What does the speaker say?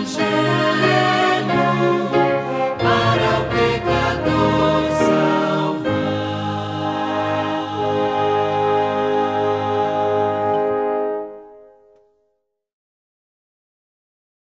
Manger.